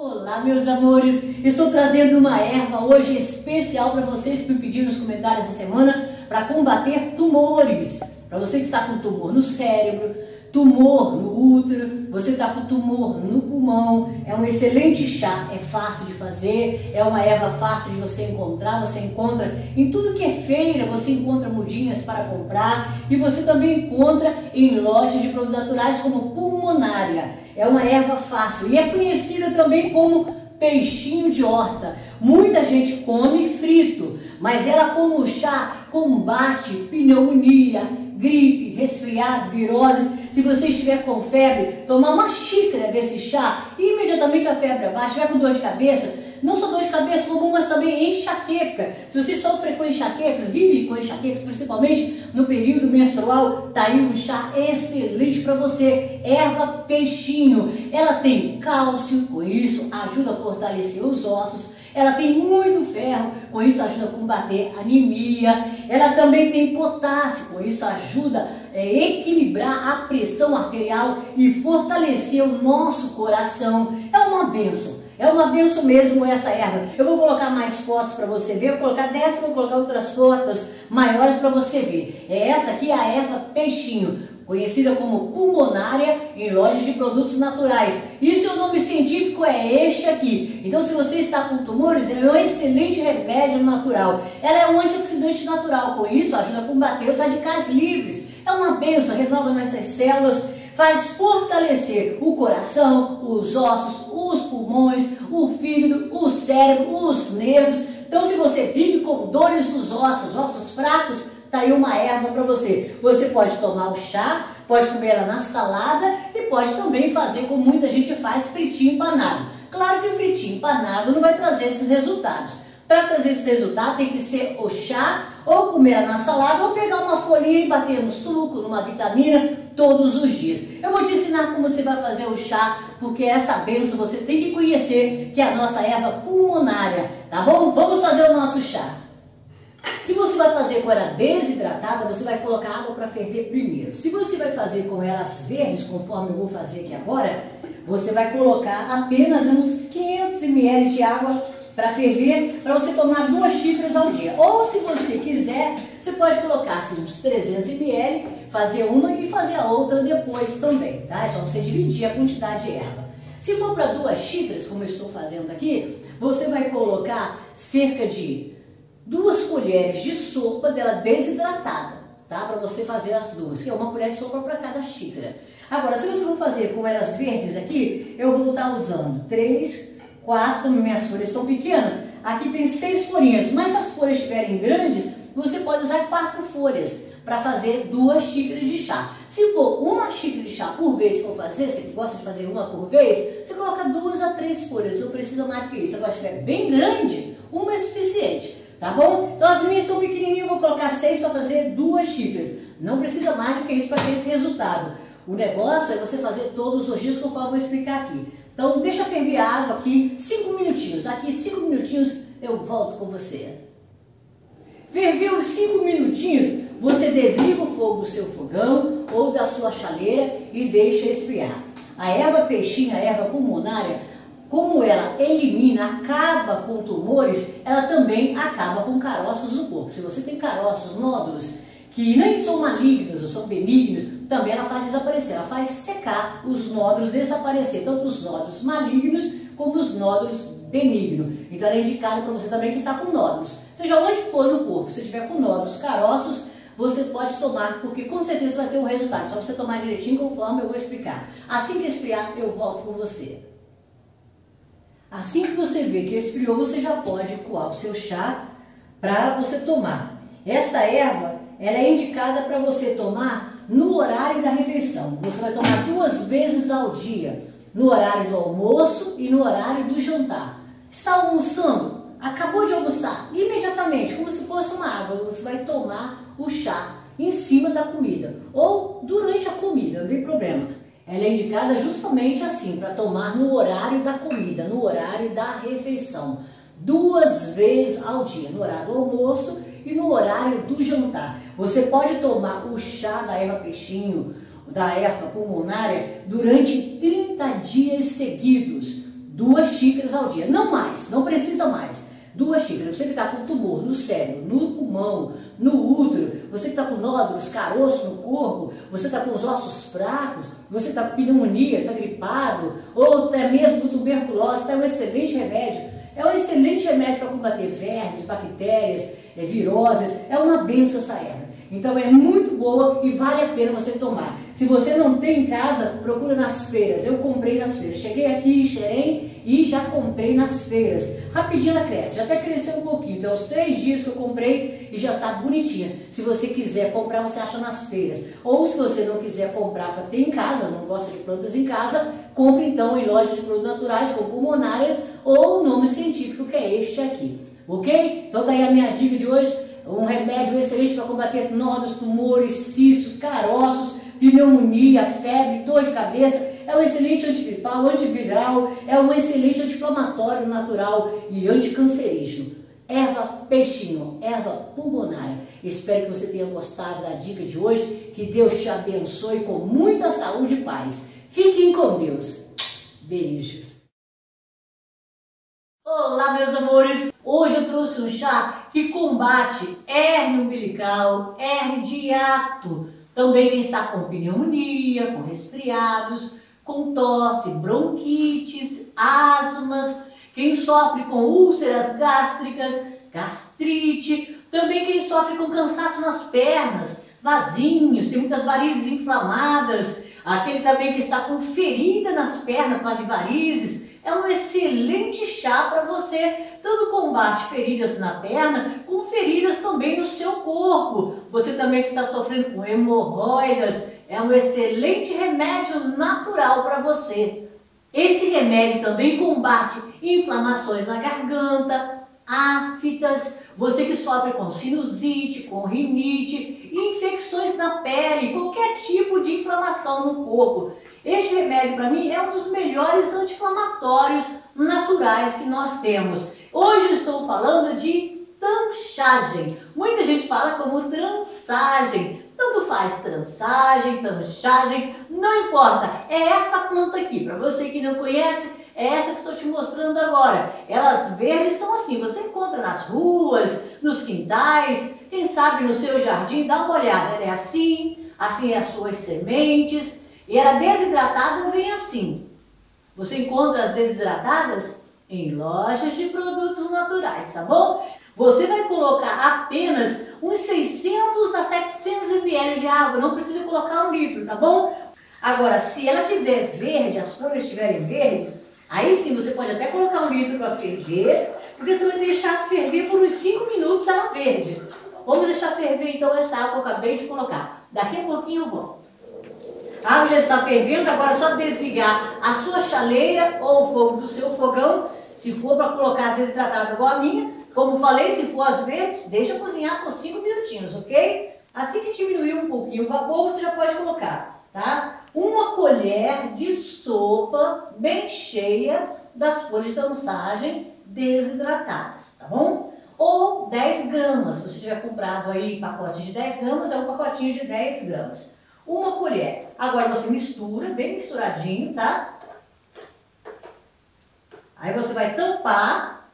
Olá, meus amores! Estou trazendo uma erva hoje especial para vocês que me pediram nos comentários da semana para combater tumores. Para você que está com tumor no cérebro, tumor no útero, você está com tumor no pulmão, é um excelente chá, é fácil de fazer, é uma erva fácil de você encontrar, você encontra em tudo que é feira, você encontra mudinhas para comprar e você também encontra em lojas de produtos naturais como pulmonária. É uma erva fácil e é conhecida também como peixinho de horta. Muita gente come frito, mas ela como chá combate pneumonia, gripe, resfriado, viroses. Se você estiver com febre, tomar uma xícara desse chá e imediatamente a febre abaixa, estiver com dor de cabeça, não só dor de cabeça comum, mas também enxaqueca. Se você sofre com enxaquecas, vive com enxaquecas, principalmente no período menstrual, tá aí um chá excelente para você. Erva peixinho. Ela tem cálcio, com isso ajuda a fortalecer os ossos. Ela tem muito ferro, com isso ajuda a combater anemia. Ela também tem potássio, com isso ajuda a é, equilibrar a pressão arterial e fortalecer o nosso coração. É uma benção. É uma benção mesmo essa erva. Eu vou colocar mais fotos para você ver. Vou colocar dessa, vou colocar outras fotos maiores para você ver. É essa aqui a erva peixinho, conhecida como pulmonária em lojas de produtos naturais. E seu nome científico é este aqui. Então, se você está com tumores, ela é um excelente remédio natural. Ela é um antioxidante natural. Com isso, ajuda a combater os radicais livres. É uma benção, renova nossas células faz fortalecer o coração, os ossos, os pulmões, o fígado, o cérebro, os nervos. Então, se você vive com dores nos ossos, ossos fracos, tá aí uma erva para você. Você pode tomar o chá, pode comer ela na salada e pode também fazer como muita gente faz, fritinho empanado. Claro que fritinho empanado não vai trazer esses resultados. Para trazer esse resultado tem que ser o chá, ou comer na salada, ou pegar uma folhinha e bater no suco, numa vitamina, todos os dias. Eu vou te ensinar como você vai fazer o chá, porque essa benção você tem que conhecer, que é a nossa erva pulmonária, tá bom? Vamos fazer o nosso chá. Se você vai fazer com ela desidratada, você vai colocar água para ferver primeiro. Se você vai fazer com elas verdes, conforme eu vou fazer aqui agora, você vai colocar apenas uns 500 ml de água para ferver, para você tomar duas xícaras ao dia. Ou se você quiser, você pode colocar assim, uns 300 ml, fazer uma e fazer a outra depois também, tá? É só você dividir a quantidade de erva. Se for para duas xícaras, como eu estou fazendo aqui, você vai colocar cerca de duas colheres de sopa dela desidratada, tá? Para você fazer as duas, que é uma colher de sopa para cada xícara. Agora, se você for fazer com elas verdes aqui, eu vou estar usando três quatro, minhas folhas estão pequenas, aqui tem seis folhinhas, mas se as folhas estiverem grandes, você pode usar quatro folhas para fazer duas xícaras de chá. Se for uma xícara de chá por vez for fazer, você gosta de fazer uma por vez, você coloca duas a três folhas, não precisa mais que isso. Agora, se estiver bem grande, uma é suficiente, tá bom? Então, as minhas estão pequenininhas, vou colocar seis para fazer duas xícaras. Não precisa mais do que isso para ter esse resultado. O negócio é você fazer todos os dias, conforme eu vou explicar aqui. Então deixa ferver a água aqui cinco minutinhos. Aqui cinco minutinhos eu volto com você. Ferveu os cinco minutinhos, você desliga o fogo do seu fogão ou da sua chaleira e deixa esfriar. A erva peixinha, a erva pulmonária, como ela elimina, acaba com tumores, ela também acaba com caroços no corpo. Se você tem caroços, nódulos, que nem são malignos ou são benignos, também ela faz desaparecer, ela faz secar os nódulos, desaparecer, tanto os nódulos malignos como os nódulos benignos. Então ela é indicada para você também que está com nódulos. Seja onde for no corpo, se tiver com nódulos, caroços, você pode tomar, porque com certeza vai ter um resultado. Só você tomar direitinho conforme eu vou explicar. Assim que esfriar, eu volto com você. Assim que você vê que esfriou, você já pode coar o seu chá para você tomar. Esta erva ela é indicada para você tomar no horário da refeição. Você vai tomar duas vezes ao dia, no horário do almoço e no horário do jantar. Está almoçando? Acabou de almoçar, imediatamente, como se fosse uma água, você vai tomar o chá em cima da comida ou durante a comida, não tem problema. Ela é indicada justamente assim, para tomar no horário da comida, no horário da refeição, duas vezes ao dia, no horário do almoço e no horário do jantar. Você pode tomar o chá da erva peixinho, da erva pulmonária, durante 30 dias seguidos, duas xícaras ao dia, não mais, não precisa mais. Duas xícaras. Você que está com tumor no cérebro, no pulmão, no útero, você que está com nódulos, caroços no corpo, você está com os ossos fracos, você está com pneumonia, está gripado, ou até mesmo com tuberculose, é um excelente remédio. É um excelente remédio para combater vermes, bactérias, é, viroses. É uma benção essa erva. Então é muito boa e vale a pena você tomar. Se você não tem em casa, procura nas feiras. Eu comprei nas feiras. Cheguei aqui em Xerém e já comprei nas feiras. Rapidinho ela cresce, já até cresceu um pouquinho. Então, os três dias que eu comprei e já está bonitinha. Se você quiser comprar, você acha nas feiras. Ou se você não quiser comprar para ter em casa, não gosta de plantas em casa, compre então em lojas de produtos naturais como pulmonárias ou o nome científico que é este aqui. Ok? Então tá aí a minha dica de hoje. Um remédio excelente para combater nódulos, tumores, cistos, caroços, pneumonia, febre, dor de cabeça. É um excelente antigripal, antiviral, é um excelente anti-inflamatório natural e anticancerígeno. Erva peixinho, erva pulmonária. Espero que você tenha gostado da dica de hoje. Que Deus te abençoe com muita saúde e paz. Fiquem com Deus. Beijos. Olá, meus amores! Hoje eu trouxe um chá que combate hernia umbilical, hernia de hiato, também quem está com pneumonia, com resfriados, com tosse, bronquites, asmas, quem sofre com úlceras gástricas, gastrite, também quem sofre com cansaço nas pernas, vasinhos, tem muitas varizes inflamadas, aquele também que está com ferida nas pernas, com de varizes, chá para você, tanto combate feridas na perna, como feridas também no seu corpo. Você também que está sofrendo com hemorroidas, é um excelente remédio natural para você. Esse remédio também combate inflamações na garganta, aftas, você que sofre com sinusite, com rinite, infecções na pele, qualquer tipo de inflamação no corpo. Este remédio, para mim, é um dos melhores anti-inflamatórios naturais que nós temos. Hoje estou falando de tanchagem. Muita gente fala como trançagem. Tanto faz trançagem, tanchagem, não importa. É essa planta aqui. Para você que não conhece, é essa que estou te mostrando agora. Elas verdes são assim, você encontra nas ruas, nos quintais, quem sabe no seu jardim, dá uma olhada. Ela é assim, assim é as suas sementes. E ela desidratada vem assim. Você encontra as desidratadas em lojas de produtos naturais, tá bom? Você vai colocar apenas uns 600 a 700 ml de água, não precisa colocar um litro, tá bom? Agora, se ela tiver verde, as folhas estiverem verdes, aí sim você pode até colocar um litro para ferver, porque você vai deixar ferver por uns 5 minutos ela verde. Vamos deixar ferver então essa água que eu acabei de colocar. Daqui a pouquinho eu volto. A água já está fervendo, agora é só desligar a sua chaleira ou o fogo do seu fogão. Se for para colocar desidratada igual a minha, como falei, se for às vezes, deixa cozinhar por 5 minutinhos, ok? Assim que diminuir um pouquinho o vapor, você já pode colocar, tá? Uma colher de sopa bem cheia das folhas de dançagem desidratadas, tá bom? Ou 10 gramas, se você tiver comprado aí pacote de 10 gramas, é um pacotinho de 10 gramas uma colher. Agora você mistura, bem misturadinho, tá? Aí você vai tampar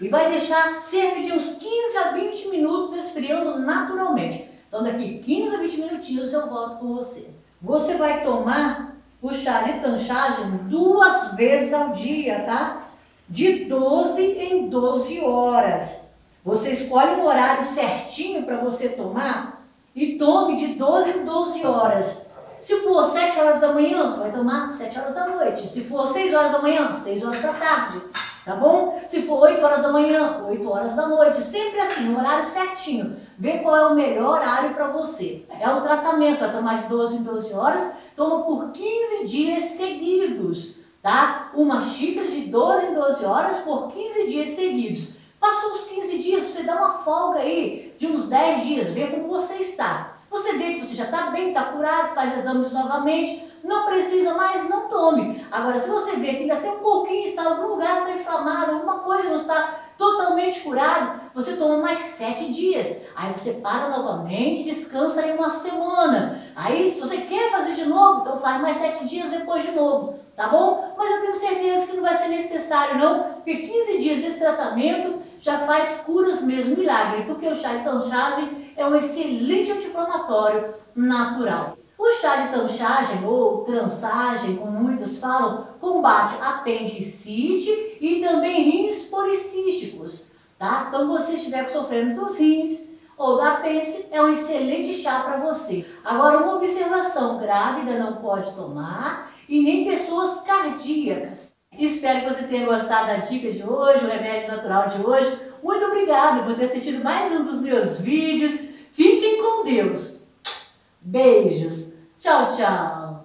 e vai deixar cerca de uns 15 a 20 minutos esfriando naturalmente. Então daqui 15 a 20 minutinhos eu volto com você. Você vai tomar o chá de tanchagem duas vezes ao dia, tá? De 12 em 12 horas. Você escolhe um horário certinho para você tomar e tome de 12 em 12 horas. Se for 7 horas da manhã, você vai tomar 7 horas da noite. Se for 6 horas da manhã, 6 horas da tarde. Tá bom? Se for 8 horas da manhã, 8 horas da noite. Sempre assim, horário certinho. Vê qual é o melhor horário para você. É um tratamento, você vai tomar de 12 em 12 horas. Toma por 15 dias seguidos. Tá? Uma xícara de 12 em 12 horas por 15 dias seguidos. Passou os 15 dias, você dá uma folga aí de uns 10 dias, vê como você está. Você vê que você já está bem, está curado, faz exames novamente, não precisa mais, não tome. Agora, se você vê que ainda tem um pouquinho, está algum lugar está inflamado, alguma coisa não está totalmente curado, você toma mais sete dias. Aí você para novamente, descansa aí uma semana. Aí, se você quer fazer de novo, então faz mais sete dias depois de novo, tá bom? Mas eu tenho certeza que não vai ser necessário não, porque 15 dias desse tratamento já faz curas mesmo, milagre, porque o chá de tanchagem é um excelente anti-inflamatório natural. O chá de tanchagem ou trançagem, como muitos falam, combate apendicite e também rins policísticos, tá? Então, você estiver sofrendo dos rins ou do apêndice, é um excelente chá para você. Agora, uma observação, grávida não pode tomar e nem pessoas cardíacas. Espero que você tenha gostado da dica de hoje, o remédio natural de hoje. Muito obrigado por ter assistido mais um dos meus vídeos. Deus. Beijos. Tchau, tchau.